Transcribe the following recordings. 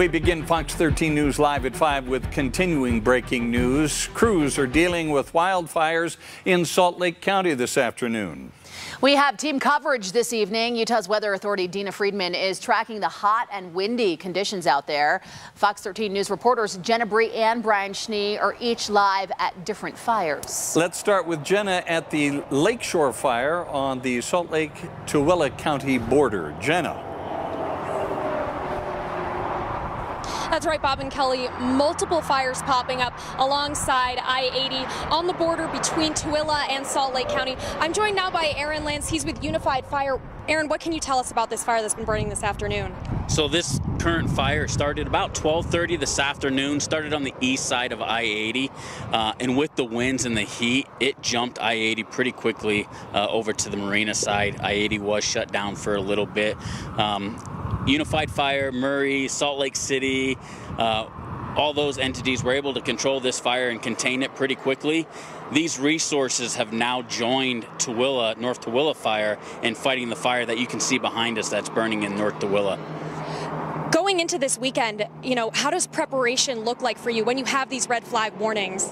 We begin Fox 13 News Live at 5 with continuing breaking news. Crews are dealing with wildfires in Salt Lake County this afternoon. We have team coverage this evening. Utah's weather authority Dina Friedman is tracking the hot and windy conditions out there. Fox 13 News reporters Jenna Bree and Brian Schnee are each live at different fires. Let's start with Jenna at the Lakeshore Fire on the Salt Lake Tooele County border. Jenna. That's right, Bob and Kelly. Multiple fires popping up alongside I-80 on the border between Tooele and Salt Lake County. I'm joined now by Aaron Lance. He's with Unified Fire. Aaron, what can you tell us about this fire that's been burning this afternoon? So this current fire started about 12:30 this afternoon. Started on the east side of I-80, uh, and with the winds and the heat, it jumped I-80 pretty quickly uh, over to the marina side. I-80 was shut down for a little bit. Um, Unified Fire, Murray, Salt Lake City, uh, all those entities were able to control this fire and contain it pretty quickly. These resources have now joined Tooele, North Tooele Fire in fighting the fire that you can see behind us that's burning in North Tooele. Going into this weekend, you know, how does preparation look like for you when you have these red flag warnings?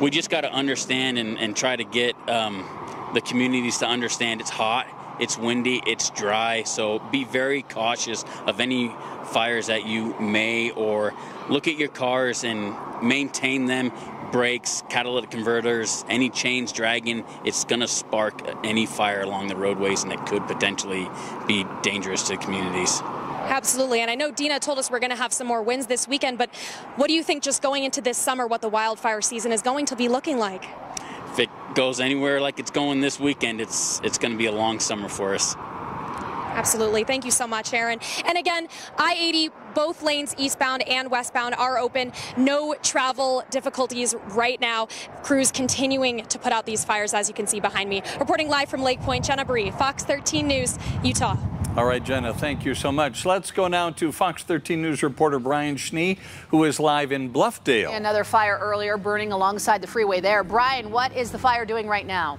We just got to understand and, and, try to get um, the communities to understand it's hot it's windy, it's dry, so be very cautious of any fires that you may or look at your cars and maintain them brakes, catalytic converters, any chains dragging, it's going to spark any fire along the roadways and it could potentially be dangerous to communities. Absolutely. And I know Dina told us we're going to have some more winds this weekend, but what do you think just going into this summer, what the wildfire season is going to be looking like? Goes anywhere like it's going this weekend, it's it's going to be a long summer for us. Absolutely. Thank you so much, Aaron. And again, I-80, both lanes eastbound and westbound are open. No travel difficulties right now. Crews continuing to put out these fires, as you can see behind me. Reporting live from Lake Point, Jenna Bree, Fox 13 News, Utah. All right, Jenna, thank you so much. Let's go now to Fox 13 News reporter Brian Schnee, who is live in Bluffdale. Another fire earlier burning alongside the freeway there. Brian, what is the fire doing right now?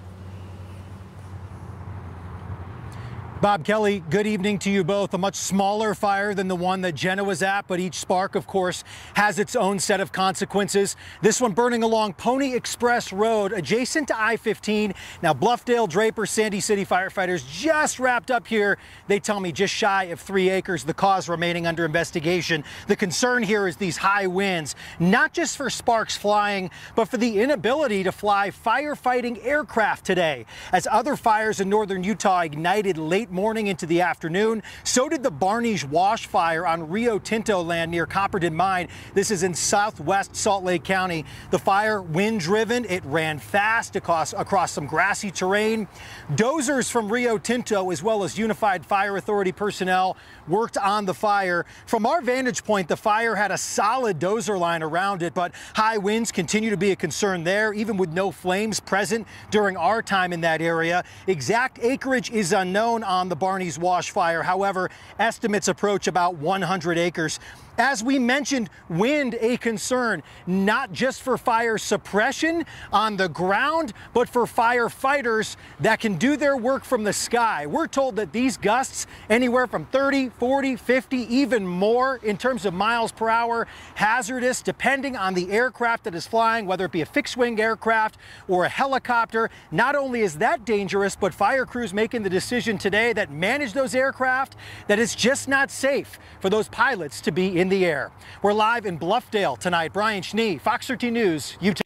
Bob Kelly, good evening to you both. A much smaller fire than the one that Jenna was at, but each spark, of course, has its own set of consequences. This one burning along Pony Express Road, adjacent to I-15. Now, Bluffdale, Draper, Sandy City firefighters just wrapped up here. They tell me just shy of three acres, the cause remaining under investigation. The concern here is these high winds, not just for sparks flying, but for the inability to fly firefighting aircraft today. As other fires in northern Utah ignited late morning into the afternoon. So did the Barney's Wash fire on Rio Tinto land near Copperton Mine. This is in southwest Salt Lake County. The fire, wind driven, it ran fast across, across some grassy terrain. Dozers from Rio Tinto, as well as Unified Fire Authority personnel, worked on the fire. From our vantage point, the fire had a solid dozer line around it, but high winds continue to be a concern there, even with no flames present during our time in that area. Exact acreage is unknown on on the Barney's Wash fire. However, estimates approach about 100 acres. As we mentioned, wind a concern, not just for fire suppression on the ground, but for firefighters that can do their work from the sky. We're told that these gusts, anywhere from 30, 40, 50, even more in terms of miles per hour, hazardous depending on the aircraft that is flying, whether it be a fixed wing aircraft or a helicopter. Not only is that dangerous, but fire crews making the decision today that manage those aircraft that it's just not safe for those pilots to be in the air. We're live in Bluffdale tonight. Brian Schnee, Fox 13 News, Utah.